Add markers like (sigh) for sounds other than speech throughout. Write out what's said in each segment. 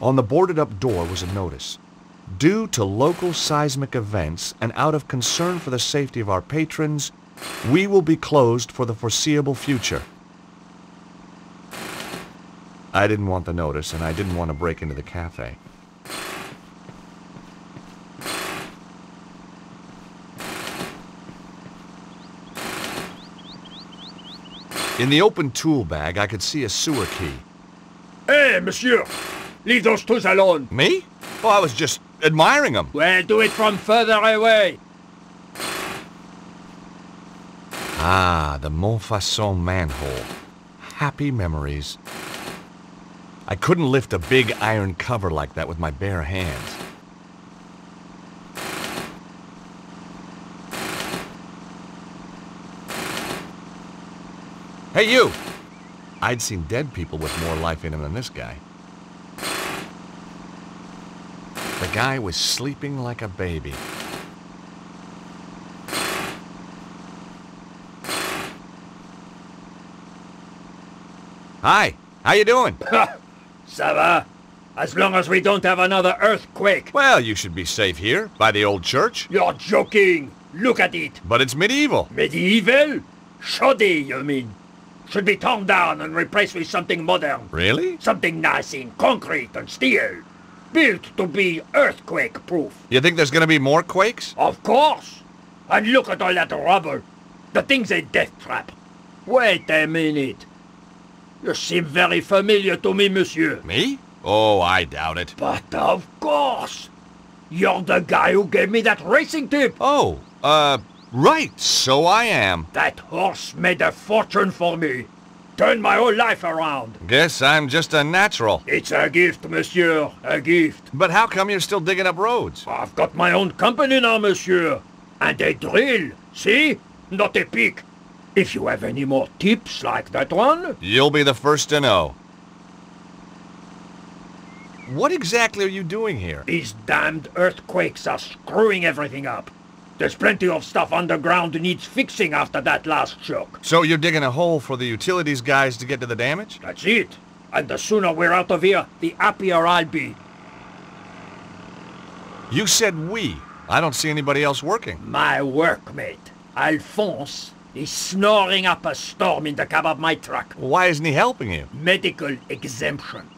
On the boarded up door was a notice. Due to local seismic events and out of concern for the safety of our patrons, we will be closed for the foreseeable future. I didn't want the notice, and I didn't want to break into the cafe. In the open tool bag, I could see a sewer key. Hey, monsieur! Leave those tools alone! Me? Oh, I was just admiring them. Well, do it from further away! Ah, the Montfaucon manhole. Happy memories. I couldn't lift a big iron cover like that with my bare hands. Hey, you! I'd seen dead people with more life in them than this guy. The guy was sleeping like a baby. Hi, how you doing? (laughs) Ça va? As long as we don't have another earthquake. Well, you should be safe here, by the old church. You're joking! Look at it! But it's medieval. Medieval? Shoddy, you mean? Should be torn down and replaced with something modern. Really? Something nice in concrete and steel. Built to be earthquake-proof. You think there's gonna be more quakes? Of course! And look at all that rubble. The thing's a death trap. Wait a minute. You seem very familiar to me, monsieur. Me? Oh, I doubt it. But of course! You're the guy who gave me that racing tip! Oh, uh, right, so I am. That horse made a fortune for me. Turned my whole life around. Guess I'm just a natural. It's a gift, monsieur. A gift. But how come you're still digging up roads? I've got my own company now, monsieur. And a drill. See? Not a pick. If you have any more tips like that one, You'll be the first to know. What exactly are you doing here? these damned earthquakes are screwing everything up. There's plenty of stuff underground needs fixing after that last shock. So you're digging a hole for the utilities guys to get to the damage? That's it. And the sooner we're out of here, the happier I'll be. You said we. I don't see anybody else working. My workmate, Alphonse, is snoring up a storm in the cab of my truck. Why isn't he helping you? Medical exemption.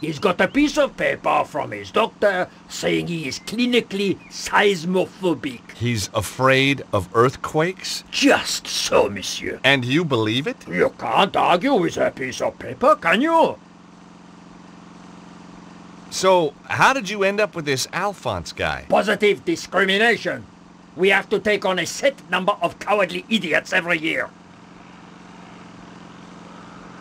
He's got a piece of paper from his doctor saying he is clinically seismophobic. He's afraid of earthquakes? Just so, monsieur. And you believe it? You can't argue with a piece of paper, can you? So, how did you end up with this Alphonse guy? Positive discrimination. We have to take on a set number of cowardly idiots every year.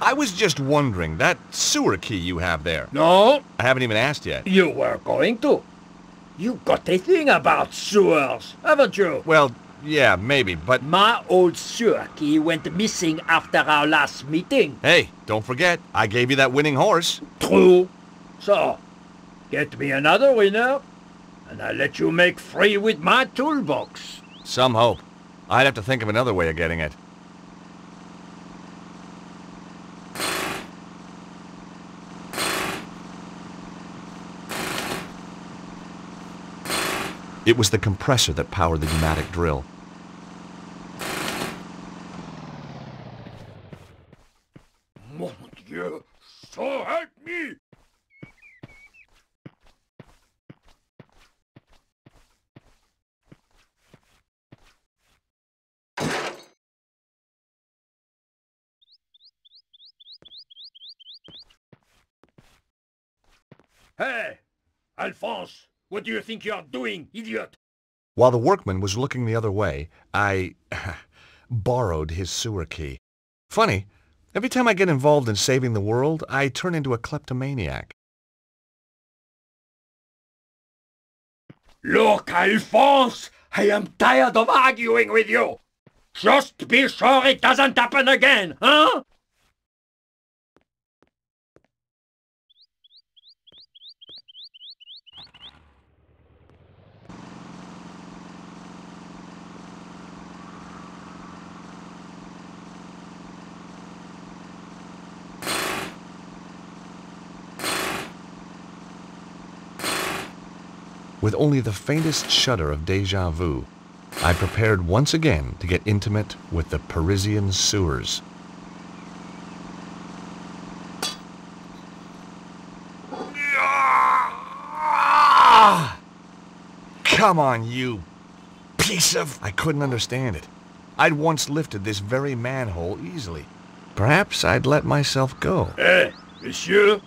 I was just wondering, that sewer key you have there. No, I haven't even asked yet. you were going to. You got a thing about sewers, haven't you? Well, yeah, maybe, but... My old sewer key went missing after our last meeting. Hey, don't forget, I gave you that winning horse. True. So, get me another winner, and I'll let you make free with my toolbox. Some hope. I'd have to think of another way of getting it. It was the compressor that powered the pneumatic drill. Mon Dieu, so help me! Hey, Alphonse, what do you think you're doing, idiot? While the workman was looking the other way, I (laughs) borrowed his sewer key. Funny, every time I get involved in saving the world, I turn into a kleptomaniac. Look, Alphonse, I am tired of arguing with you. Just be sure it doesn't happen again, huh? With only the faintest shudder of deja vu, I prepared once again to get intimate with the Parisian sewers. Come on, you piece of... I couldn't understand it. I'd once lifted this very manhole easily. Perhaps I'd let myself go. Eh, monsieur?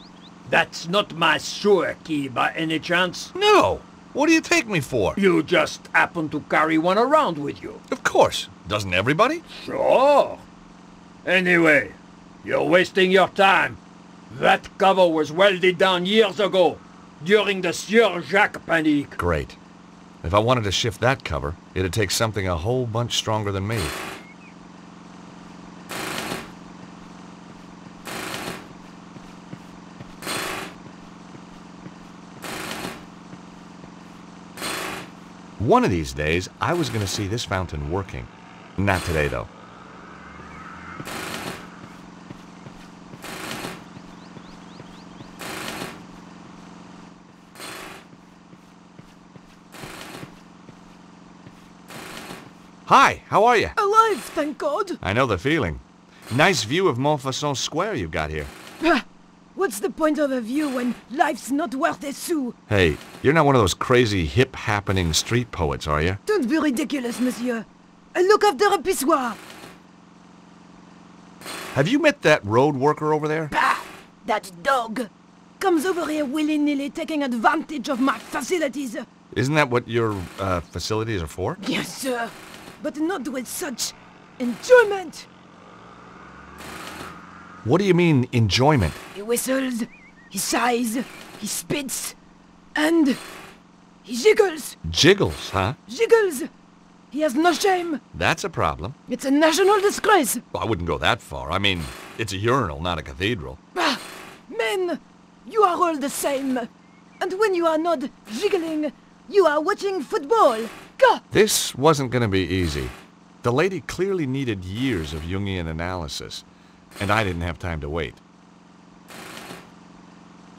That's not my sewer key by any chance? No! What do you take me for? You just happen to carry one around with you. Of course. Doesn't everybody? Sure. Anyway, you're wasting your time. That cover was welded down years ago, during the Sieur Jacques panic. Great. If I wanted to shift that cover, it'd take something a whole bunch stronger than me. One of these days, I was going to see this fountain working. Not today, though. Hi, how are you? Alive, thank God. I know the feeling. Nice view of Montfaucon Square you've got here. What's the point of a view when life's not worth a sou? Hey, you're not one of those crazy hip-happening street poets, are you? Don't be ridiculous, monsieur. I look after a pissoir. Have you met that road worker over there? Bah! That dog comes over here willy-nilly taking advantage of my facilities. Isn't that what your uh, facilities are for? Yes, sir. But not with such enjoyment. What do you mean, enjoyment? He whistles, he sighs, he spits, and he jiggles, Jiggles, huh? jiggles. He has no shame. That's a problem. It's a national disgrace. Well, I wouldn't go that far. I mean, it's a urinal, not a cathedral. Ah, men, you are all the same. And when you are not jiggling, you are watching football. Go! This wasn't going to be easy. The lady clearly needed years of Jungian analysis, and I didn't have time to wait.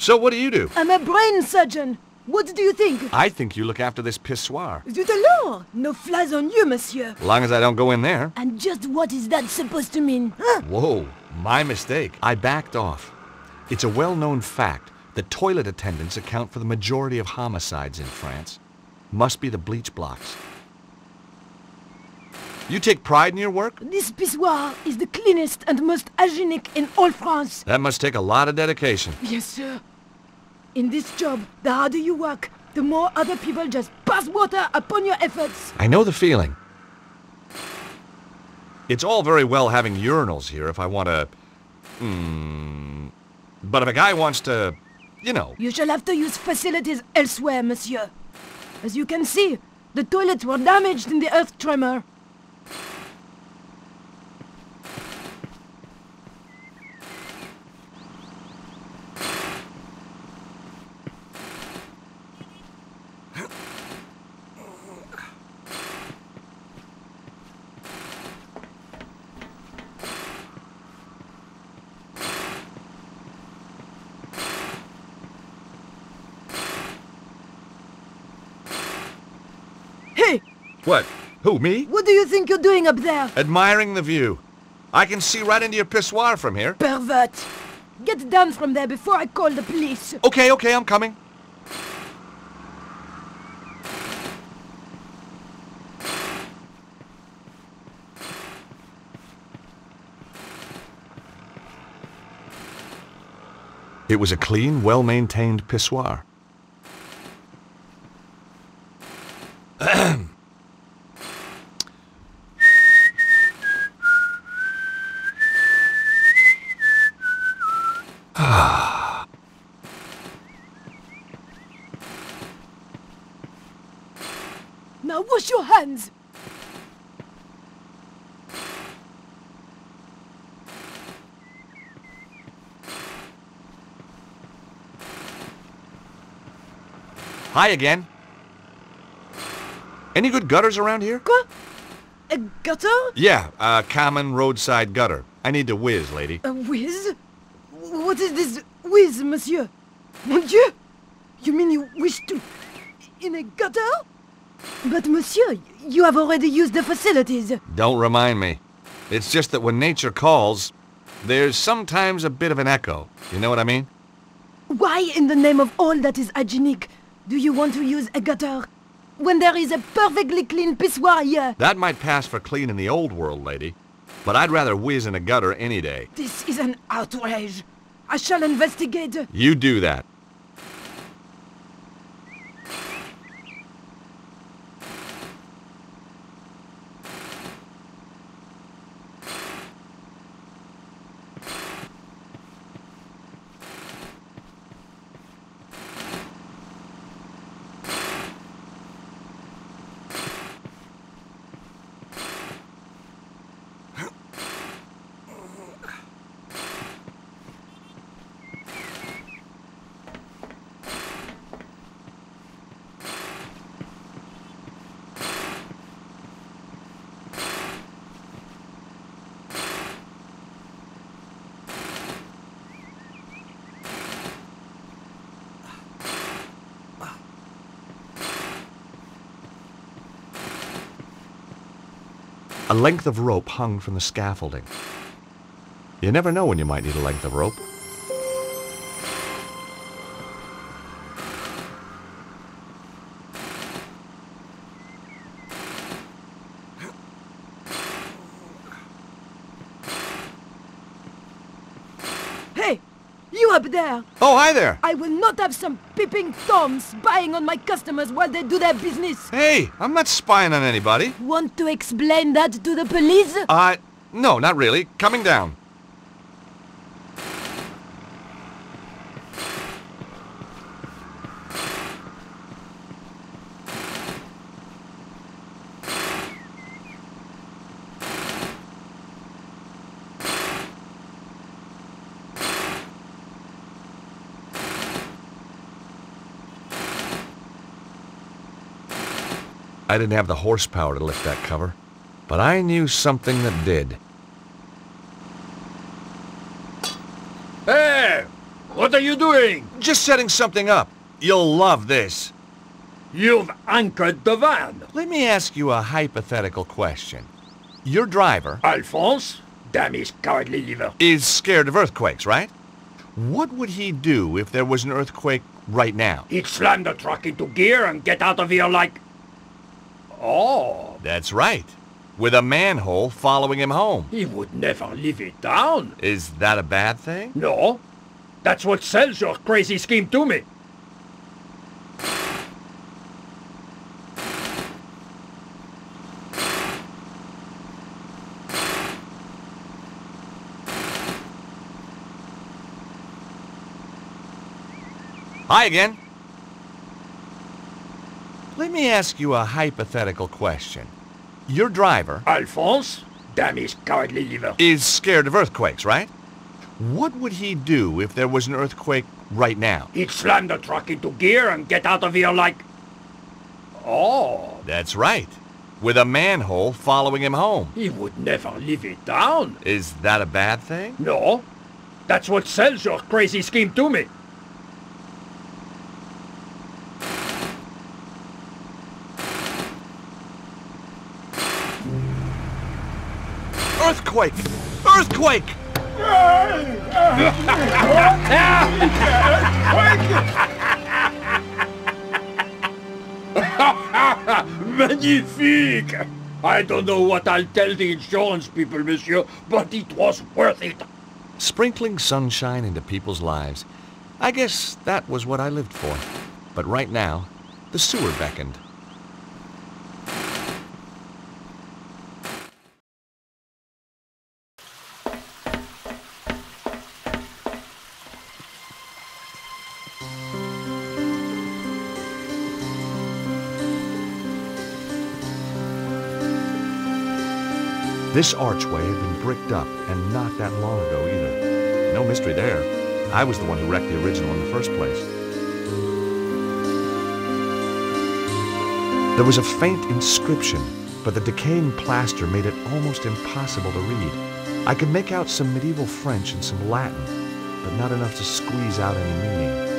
So what do you do? I'm a brain surgeon. What do you think? I think you look after this pissoir. Zut alors! No flies on you, monsieur. As long as I don't go in there. And just what is that supposed to mean? Huh? Whoa, my mistake. I backed off. It's a well-known fact that toilet attendants account for the majority of homicides in France. Must be the bleach blocks. You take pride in your work? This pissoir is the cleanest and most hygienic in all France. That must take a lot of dedication. Yes, sir. In this job, the harder you work, the more other people just pass water upon your efforts. I know the feeling. It's all very well having urinals here if I want to... Hmm... But if a guy wants to... You know... You shall have to use facilities elsewhere, monsieur. As you can see, the toilets were damaged in the earth tremor. Hey, What? Who, me? what do you think you're doing up there? Admiring the view. I can see right into your pissoir from here. Pervert! Get down from there before I call the police. Okay, okay, I'm coming. It was a clean, well-maintained pissoir. Now wash your hands! Hi again. Any good gutters around here? Quoi? A gutter? Yeah, a common roadside gutter. I need to whiz, lady. A whiz? What is this whiz, monsieur? Mon Dieu! You mean you wish to in a gutter? But monsieur, you have already used the facilities. Don't remind me. It's just that when nature calls, there's sometimes a bit of an echo. You know what I mean? Why, in the name of all that is hygienic, do you want to use a gutter? When there is a perfectly clean pissoir here. That might pass for clean in the old world, lady. But I'd rather whiz in a gutter any day. This is an outrage. I shall investigate. You do that. A length of rope hung from the scaffolding. You never know when you might need a length of rope. Hey! You up there! Oh, hi there! I will not have some peeping toms spying on my customers while they do their business. Hey, I'm not spying on anybody. Want to explain that to the police? Uh, no, not really. Coming down. I didn't have the horsepower to lift that cover, but I knew something that did. Hey! What are you doing? Just setting something up. You'll love this. You've anchored the van. Let me ask you a hypothetical question. Your driver Alphonse, damn his cowardly liver. is scared of earthquakes, right? What would he do if there was an earthquake right now? He'd slam the truck into gear and get out of here like... Oh, That's right. With a manhole following him home. he would never live it down. Is that a bad thing? No, that's what sells your crazy scheme to me. Hi again. Let me ask you a hypothetical question. Your driver Alphonse, damn his cowardly liver. is scared of earthquakes, right? What would he do if there was an earthquake right now? He'd slam the truck into gear and get out of here like... Oh, That's right. With a manhole following him home. he would never live it down. Is that a bad thing? No, that's what sells your crazy scheme to me. Earthquake! Earthquake! (laughs) Magnifique! I don't know what I'll tell the insurance people, monsieur, but it was worth it. Sprinkling sunshine into people's lives. I guess that was what I lived for. But right now, the sewer beckoned. This archway had been bricked up, and not that long ago either. No mystery there. I was the one who wrecked the original in the first place. There was a faint inscription, but the decaying plaster made it almost impossible to read. I could make out some medieval French and some Latin, but not enough to squeeze out any meaning.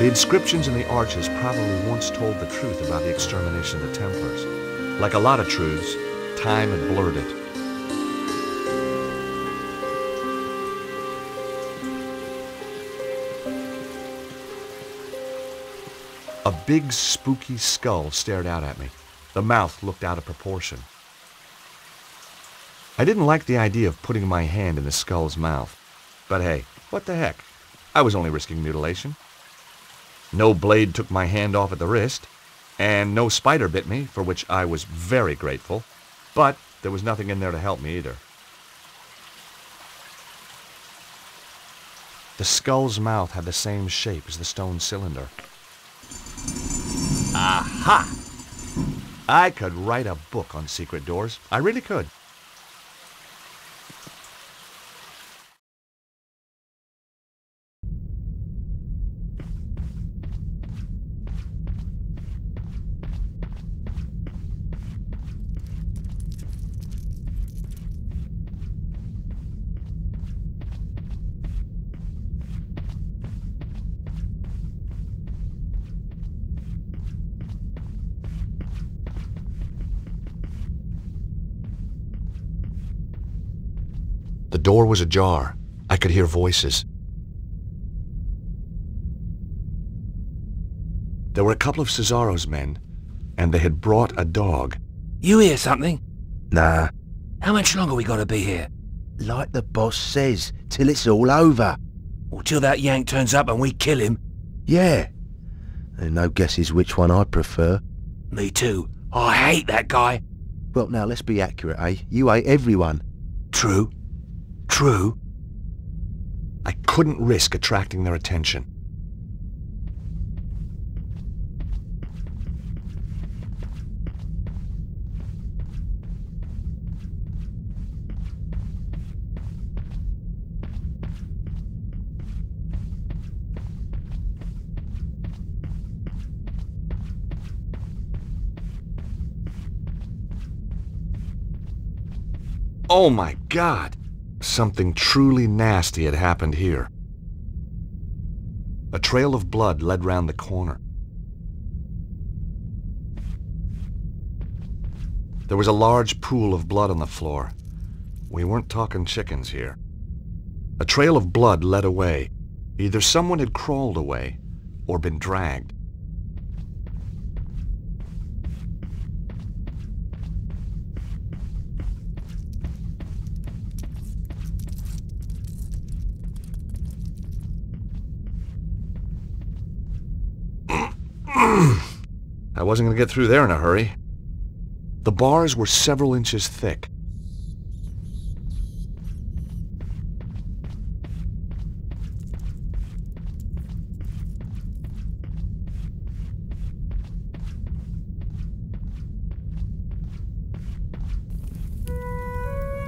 The inscriptions in the arches probably once told the truth about the extermination of the Templars. Like a lot of truths, time had blurred it. A big, spooky skull stared out at me. The mouth looked out of proportion. I didn't like the idea of putting my hand in the skull's mouth. But hey, what the heck? I was only risking mutilation. No blade took my hand off at the wrist, and no spider bit me, for which I was very grateful. But there was nothing in there to help me either. The skull's mouth had the same shape as the stone cylinder. Aha! I could write a book on secret doors. I really could. Door was ajar. I could hear voices. There were a couple of Susarro's men, and they had brought a dog. You hear something? Nah, How much longer we gotta be here? like the boss says, till it's all over. Or till that yank turns up and we kill him? Yeah. No guesses which one I'd prefer. Me too. I hate that guy. Well, now let's be accurate, eh? You hate everyone. True. True. I couldn't risk attracting their attention. Oh my god! Something truly nasty had happened here. A trail of blood led round the corner. There was a large pool of blood on the floor. We weren't talking chickens here. A trail of blood led away. Either someone had crawled away or been dragged. I wasn't going to get through there in a hurry. The bars were several inches thick.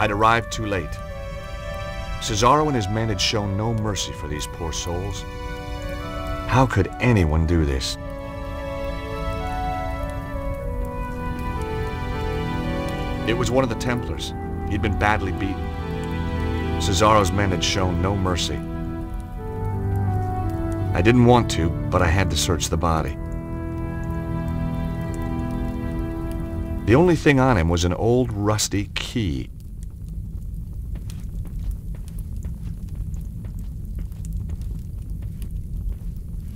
I'd arrived too late. Susarro and his men had shown no mercy for these poor souls. How could anyone do this? It was one of the Templars. He'd been badly beaten. Susarro's men had shown no mercy. I didn't want to, but I had to search the body. The only thing on him was an old rusty key.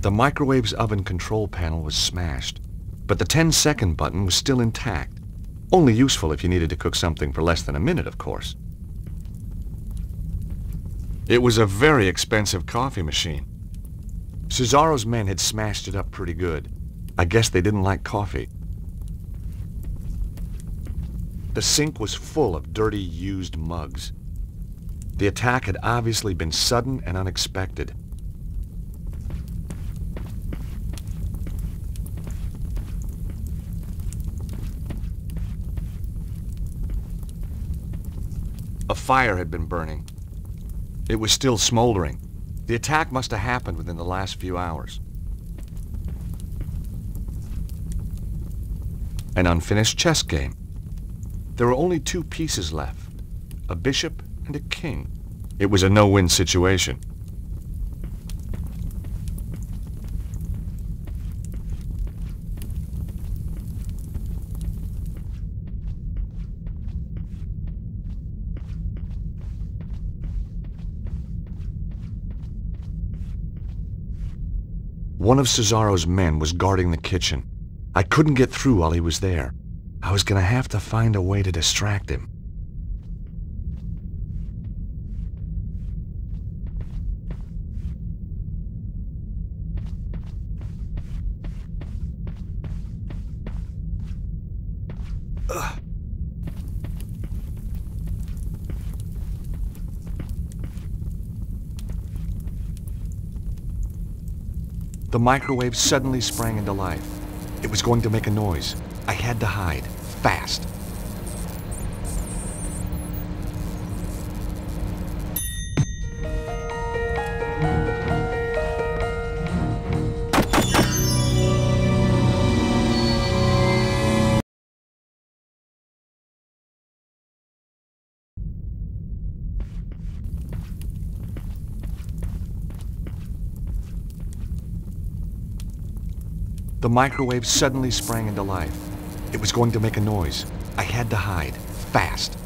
The microwave's oven control panel was smashed, but the 10-second button was still intact. Only useful if you needed to cook something for less than a minute, of course. It was a very expensive coffee machine. Susarro's men had smashed it up pretty good. I guess they didn't like coffee. The sink was full of dirty, used mugs. The attack had obviously been sudden and unexpected. Fire had been burning. It was still smoldering. The attack must have happened within the last few hours. An unfinished chess game. There were only two pieces left, a bishop and a king. It was a no-win situation. One of Susarro's men was guarding the kitchen. I couldn't get through while he was there. I was gonna have to find a way to distract him. The microwave suddenly sprang into life. It was going to make a noise. I had to hide. Fast. The microwave suddenly sprang into life. It was going to make a noise. I had to hide. Fast.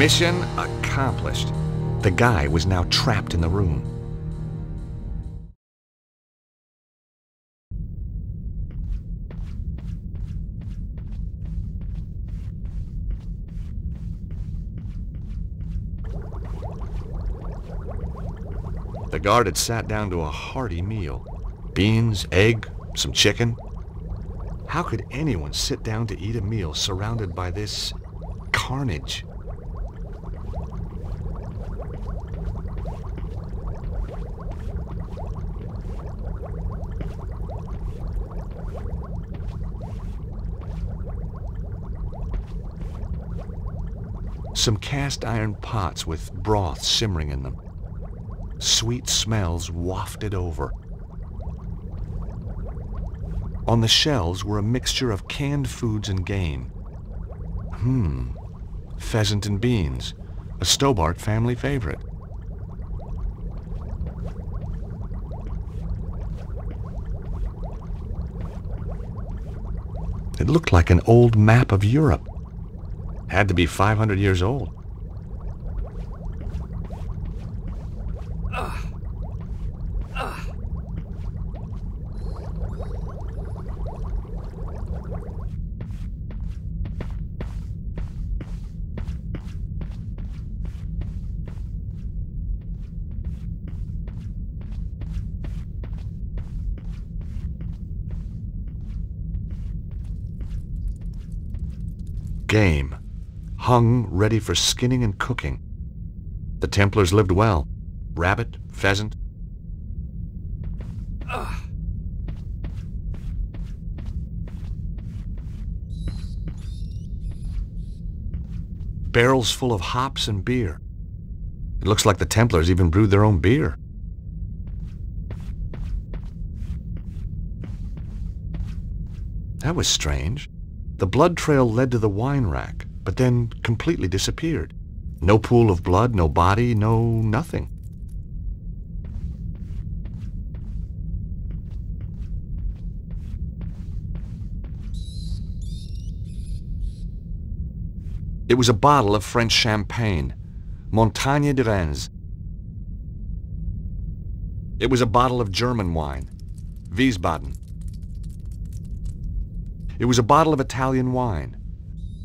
Mission accomplished. The guy was now trapped in the room. The guard had sat down to a hearty meal. Beans, egg, some chicken. How could anyone sit down to eat a meal surrounded by this carnage? Some cast iron pots with broth simmering in them. Sweet smells wafted over. On the shelves were a mixture of canned foods and game. Hmm. Pheasant and beans, a Stobart family favorite. It looked like an old map of Europe. Had to be 500 years old. Game. Hung, ready for skinning and cooking. The Templars lived well. Rabbit, pheasant. Barrels full of hops and beer. It looks like the Templars even brewed their own beer. That was strange. The blood trail led to the wine rack, but then completely disappeared. No pool of blood, no body, no nothing. It was a bottle of French champagne, Montagne de Reims. It was a bottle of German wine, Wiesbaden. It was a bottle of Italian wine,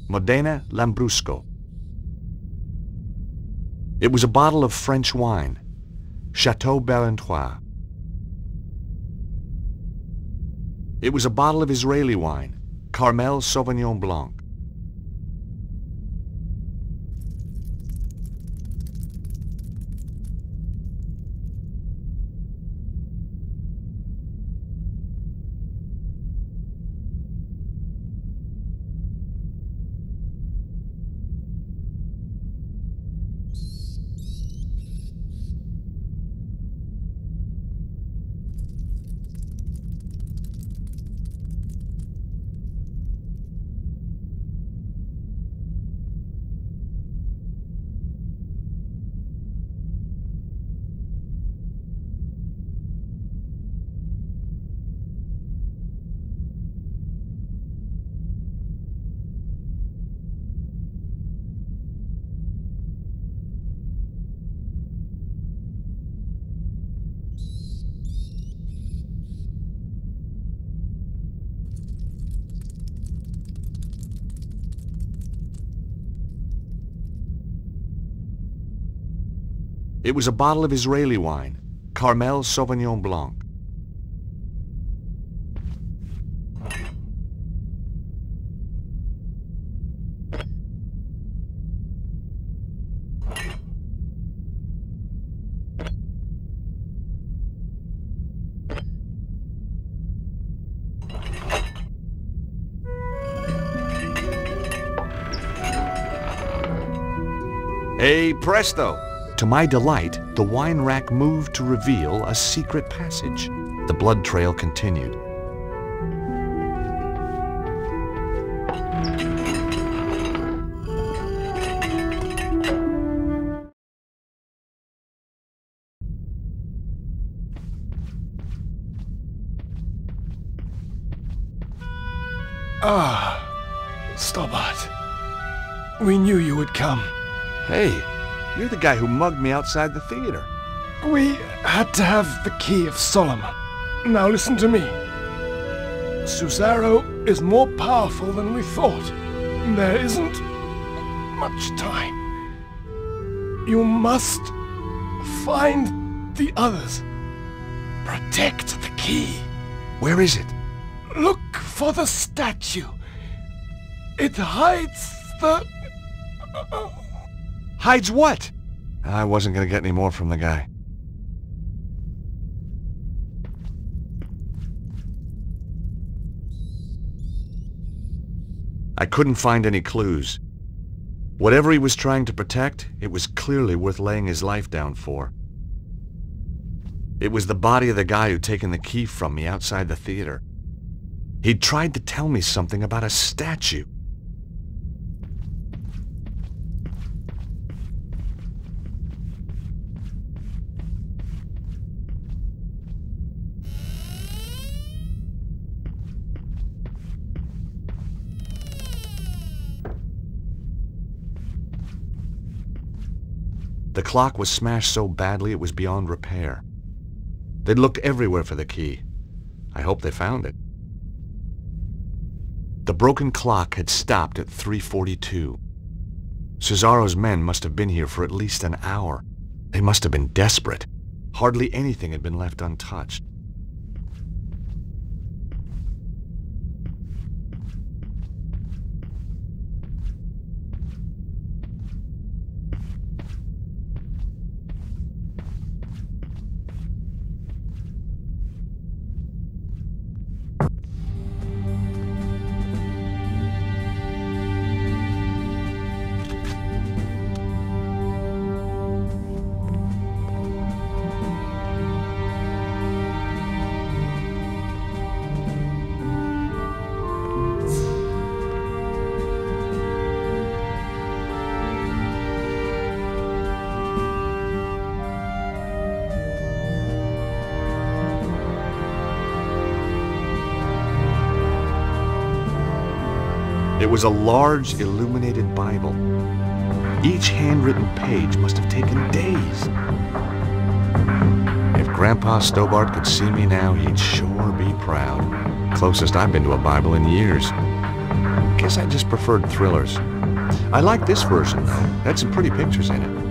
Modena Lambrusco. It was a bottle of French wine, Chateau Barentois. It was a bottle of Israeli wine, Carmel Sauvignon Blanc. It was a bottle of Israeli wine, Carmel Sauvignon Blanc. Hey, presto! To my delight, the wine rack moved to reveal a secret passage. The blood trail continued. Ah, Stobart. We knew you would come. Hey, you're the guy who mugged me outside the theater. We had to have the key of Solomon. Now listen to me. Susarro is more powerful than we thought. There isn't much time. You must find the others. Protect the key. Where is it? Look for the statue. It hides the... Uh, uh, Hides what? I wasn't gonna get any more from the guy. I couldn't find any clues. Whatever he was trying to protect, it was clearly worth laying his life down for. It was the body of the guy who'd taken the key from me outside the theater. He'd tried to tell me something about a statue. The clock was smashed so badly it was beyond repair. They'd looked everywhere for the key. I hope they found it. The broken clock had stopped at 342. Susarro's men must have been here for at least an hour. They must have been desperate. Hardly anything had been left untouched. Was a large, illuminated Bible. Each handwritten page must have taken days. If Grandpa Stobart could see me now, he'd sure be proud. Closest I've been to a Bible in years. Guess I just preferred thrillers. I like this version, though. Had some pretty pictures in it.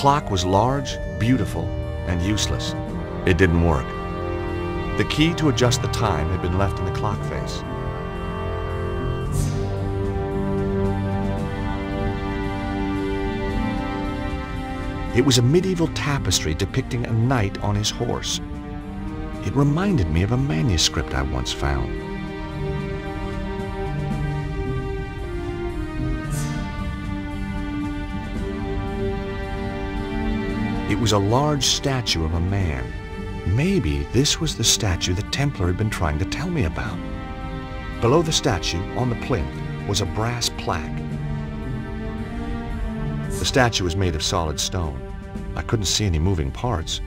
Clock was large, beautiful, and useless. It didn't work. The key to adjust the time had been left in the clock face. It was a medieval tapestry depicting a knight on his horse. It reminded me of a manuscript I once found. It was a large statue of a man. Maybe this was the statue the Templar had been trying to tell me about. Below the statue, on the plinth, was a brass plaque. The statue was made of solid stone. I couldn't see any moving parts.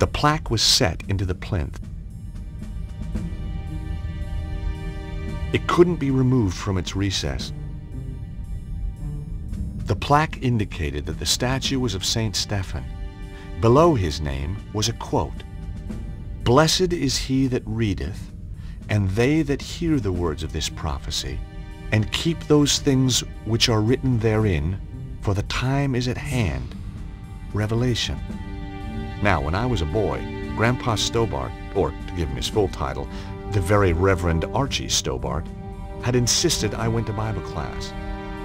The plaque was set into the plinth. It couldn't be removed from its recess. Plaque indicated that the statue was of Saint Stephen. Below his name was a quote, Blessed is he that readeth, and they that hear the words of this prophecy, and keep those things which are written therein, for the time is at hand. Revelation. Now, when I was a boy, Grandpa Stobart, or to give him his full title, the Very Reverend Archie Stobart, had insisted I went to Bible class.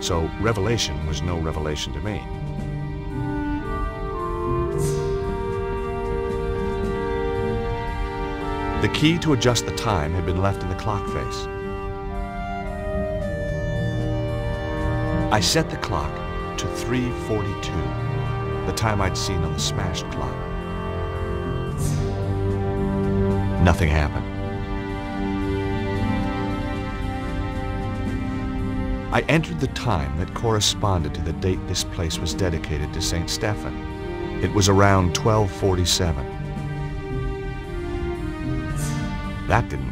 So Revelation was no revelation to me. The key to adjust the time had been left in the clock face. I set the clock to 3.42, the time I'd seen on the smashed clock. Nothing happened. I entered the time that corresponded to the date this place was dedicated to St. Stephen. It was around 1247. That didn't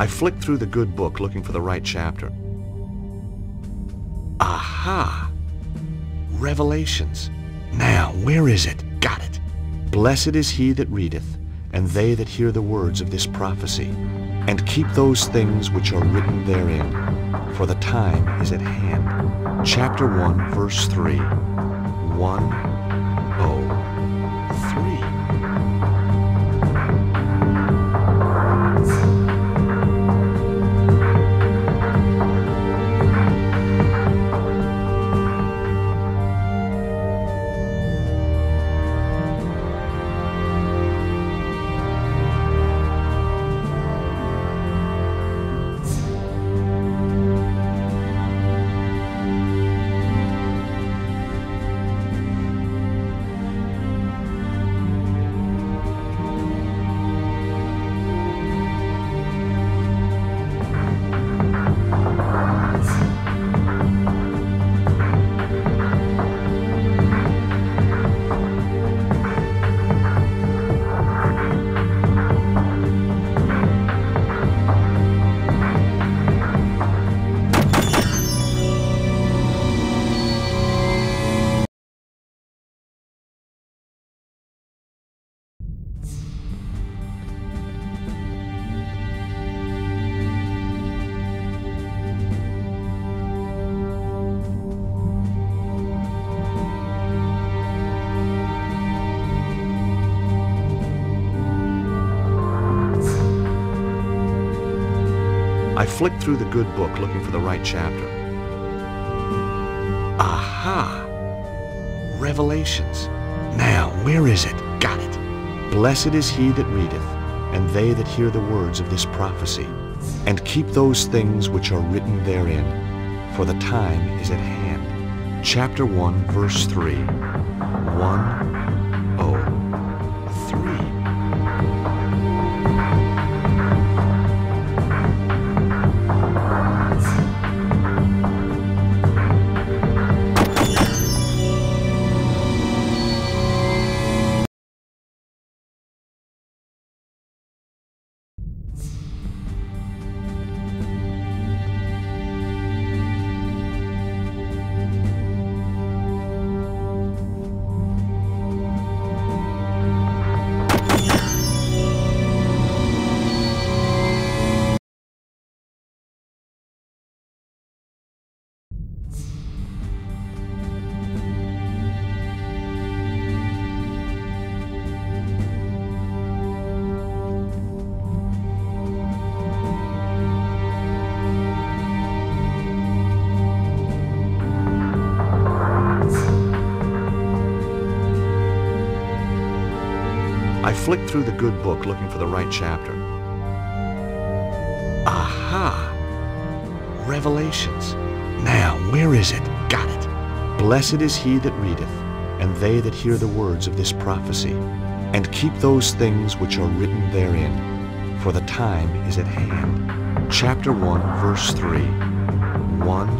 I flicked through the good book looking for the right chapter. Aha! Revelations. Now, where is it? Got it. Blessed is he that readeth, and they that hear the words of this prophecy, and keep those things which are written therein, for the time is at hand. Chapter 1, verse 3. 1, I flicked through the good book looking for the right chapter. Aha! Revelations. Now, where is it? Got it. Blessed is he that readeth, and they that hear the words of this prophecy, and keep those things which are written therein, for the time is at hand. Chapter 1, verse 3. 1, flicked through the good book looking for the right chapter. Aha! Revelations. Now, where is it? Got it. Blessed is he that readeth, and they that hear the words of this prophecy, and keep those things which are written therein, for the time is at hand. Chapter 1, verse 3. 1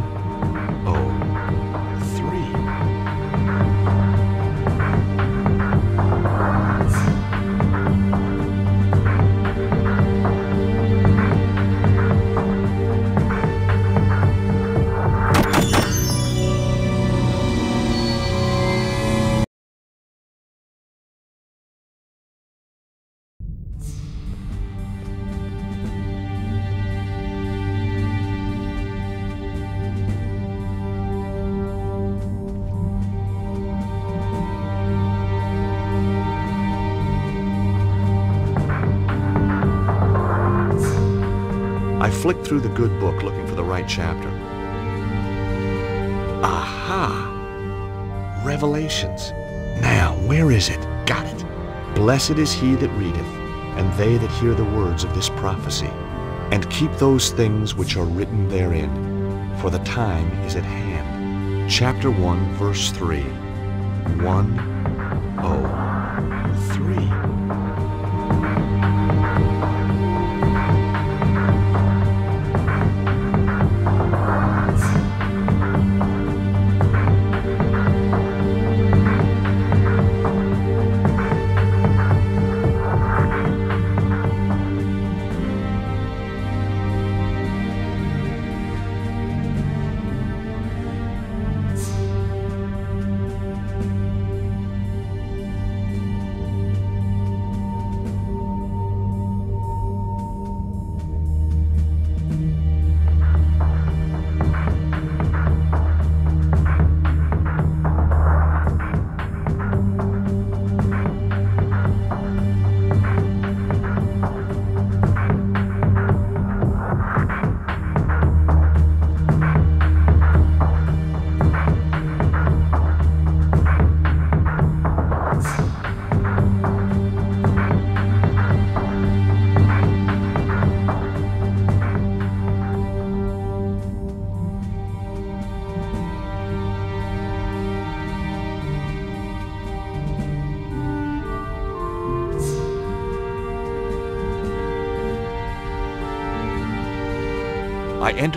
good book looking for the right chapter. Aha! Revelations. Now, where is it? Got it. Blessed is he that readeth, and they that hear the words of this prophecy, and keep those things which are written therein, for the time is at hand. Chapter 1, verse 3. 1, 0,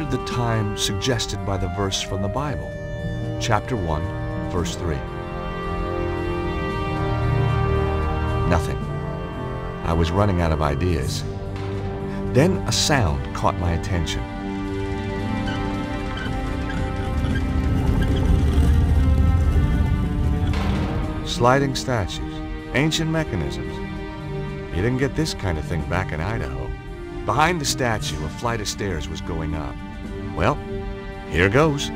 I entered the time suggested by the verse from the Bible, chapter 1, verse 3. Nothing. I was running out of ideas. Then a sound caught my attention. Sliding statues, ancient mechanisms. You didn't get this kind of thing back in Idaho. Behind the statue, a flight of stairs was going up. Well, here goes.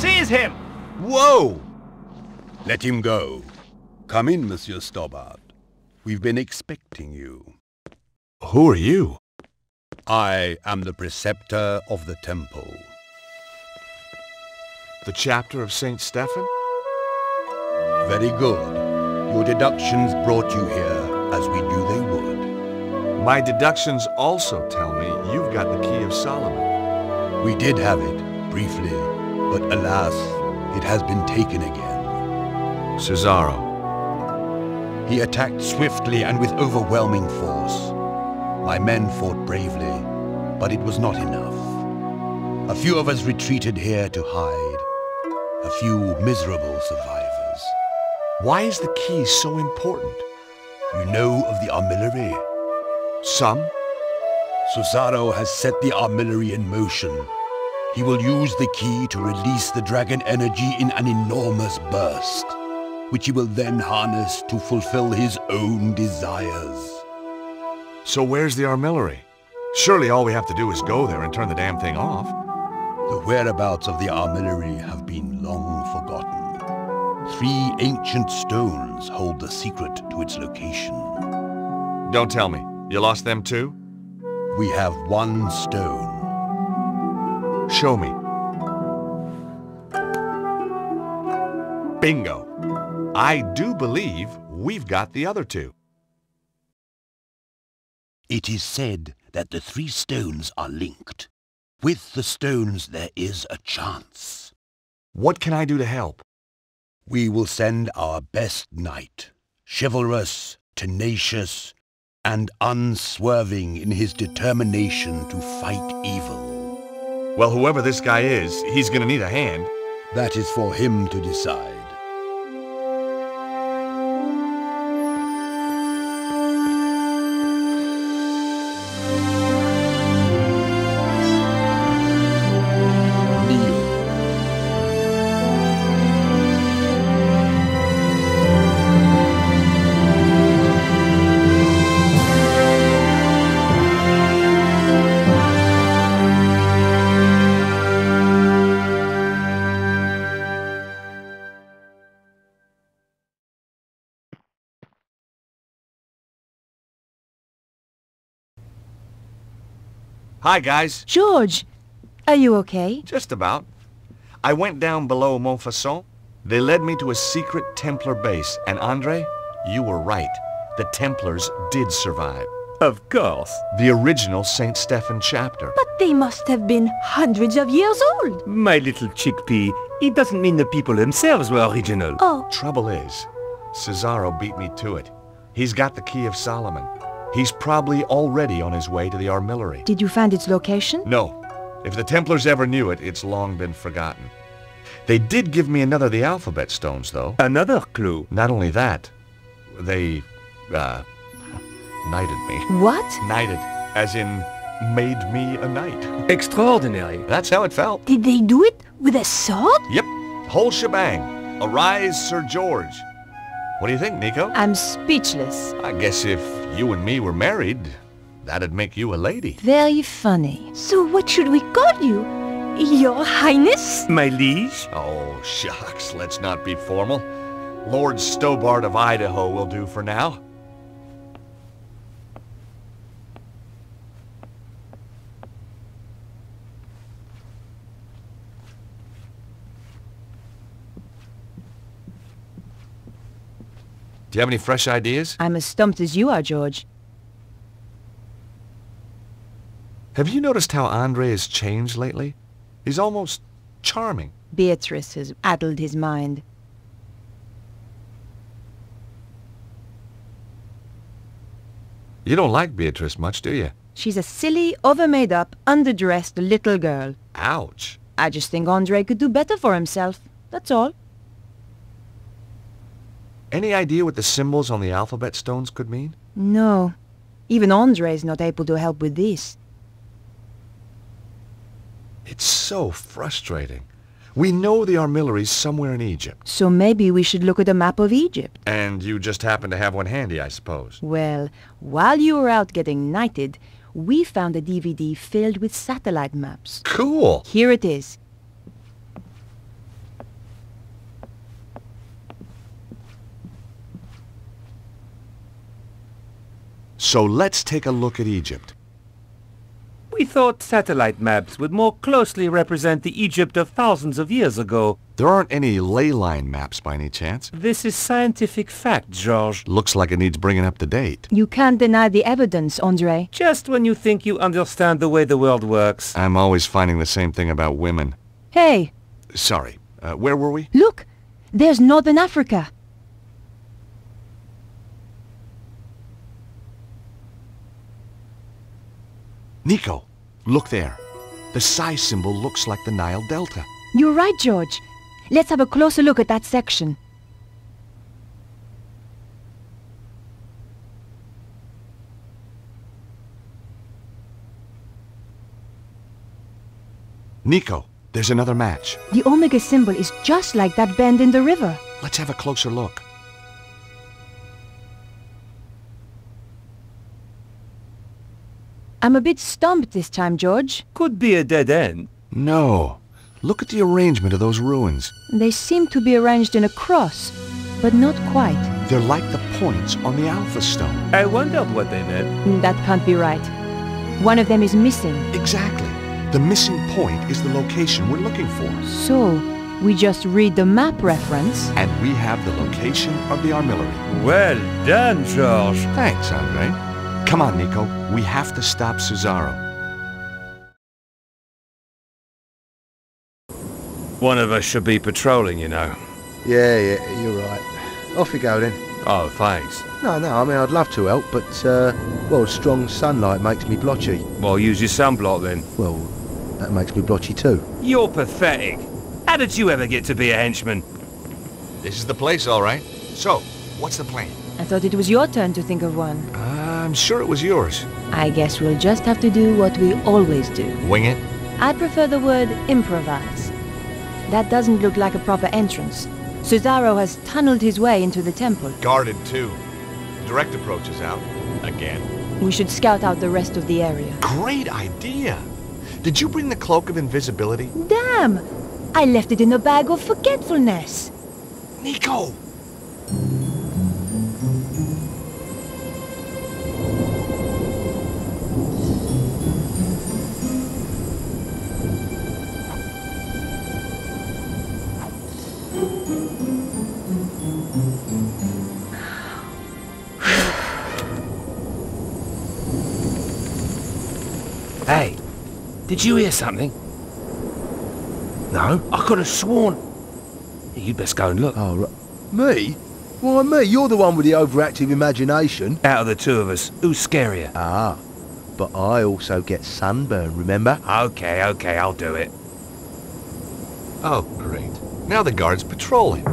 Seize him! Whoa! Let him go. Come in, Monsieur Stobart. We've been expecting you. Who are you? I am the preceptor of the temple. The chapter of St. Stephen? Very good. Your deductions brought you here, as we knew they would. My deductions also tell me you've got the key of Solomon. We did have it, briefly, but alas, it has been taken again. Susarro. He attacked swiftly and with overwhelming force. My men fought bravely, but it was not enough. A few of us retreated here to hide. A few miserable survivors. Why is the key so important? You know of the armillary? Some? Susarro has set the armillary in motion. He will use the key to release the dragon energy in an enormous burst, which he will then harness to fulfill his own desires. So where's the armillary? Surely all we have to do is go there and turn the damn thing off. The whereabouts of the armillary have been long forgotten. Three ancient stones hold the secret to its location. Don't tell me. You lost them too? We have one stone. Show me. Bingo. I do believe we've got the other two. It is said that the three stones are linked. With the stones there is a chance. What can I do to help? We will send our best knight, chivalrous, tenacious, and unswerving in his determination to fight evil. Well, whoever this guy is, he's gonna need a hand. That is for him to decide. Hi, guys. George, are you okay? Just about. I went down below Montfaucon. They led me to a secret Templar base, and Andre, you were right. The Templars did survive. Of course. The original St. Stephen chapter. But they must have been hundreds of years old. My little chickpea, it doesn't mean the people themselves were original. Oh, Trouble is, Susarro beat me to it. He's got the Key of Solomon. He's probably already on his way to the armillary. did you find its location? No. If the Templars ever knew it, it's long been forgotten. They did give me another of the alphabet stones, though. Another clue. Not only that, they, uh, knighted me. What? Knighted, as in made me a knight. Extraordinary. That's how it felt. Did they do it with a sword? Yep, whole shebang. Arise, Sir George. What do you think, Nico? I'm speechless. I guess if you and me were married, that'd make you a lady. Very funny. So what should we call you? Your Highness? My liege? Oh, shucks, let's not be formal. Lord Stobart of Idaho will do for now. Do you have any fresh ideas? I'm as stumped as you are, George. Have you noticed how Andre has changed lately? He's almost charming. Beatrice has addled his mind. You don't like Beatrice much, do you? She's a silly, over-made-up, underdressed little girl. Ouch. I just think Andre could do better for himself. That's all. Any idea what the symbols on the alphabet stones could mean? No. Even Andre is not able to help with this. It's so frustrating. We know the armillary's somewhere in Egypt. So maybe we should look at a map of Egypt. And you just happen to have one handy, I suppose. Well, while you were out getting knighted, we found a DVD filled with satellite maps. Cool. Here it is. So let's take a look at Egypt. We thought satellite maps would more closely represent the Egypt of thousands of years ago. There aren't any ley line maps by any chance. This is scientific fact, George. Looks like it needs bringing up to date. You can't deny the evidence, Andre. Just when you think you understand the way the world works. I'm always finding the same thing about women. Hey, Sorry, uh, where were we? look! There's Northern Africa. Nico, look there. The psi symbol looks like the Nile Delta. You're right, George. Let's have a closer look at that section. Nico, there's another match. The omega symbol is just like that bend in the river. Let's have a closer look. I'm a bit stumped this time, George. Could be a dead end. No. Look at the arrangement of those ruins. They seem to be arranged in a cross, but not quite. They're like the points on the Alpha Stone. I wondered what they meant. Mm, that can't be right. One of them is missing. Exactly. The missing point is the location we're looking for. So, we just read the map reference. And we have the location of the armillary. Well done, George. Thanks, Andre. Come on, Nico. We have to stop Susarro. One of us should be patrolling, you know. Yeah, yeah, you're right. Off you go then. Oh, thanks. No, no, I mean, I'd love to help, but, uh, well, strong sunlight makes me blotchy. Well, use your sunblock then. Well, that makes me blotchy too. You're pathetic. How did you ever get to be a henchman? This is the place, all right. So, what's the plan? I thought it was your turn to think of one. I'm sure it was yours. I guess we'll just have to do what we always do. Wing it? I prefer the word improvise. That doesn't look like a proper entrance. Susarro has tunneled his way into the temple. Guarded, too. Direct approach is out. Again. We should scout out the rest of the area. Great idea! Did you bring the Cloak of Invisibility? Damn! I left it in a bag of forgetfulness. Nico! Did you hear something? No? I could have sworn. You'd best go and look. Oh, right. Me? Why me? You're the one with the overactive imagination. Out of the two of us, who's scarier? Ah, but I also get sunburn, remember? Okay, okay, I'll do it. Oh, great. Now the guard's patrolling.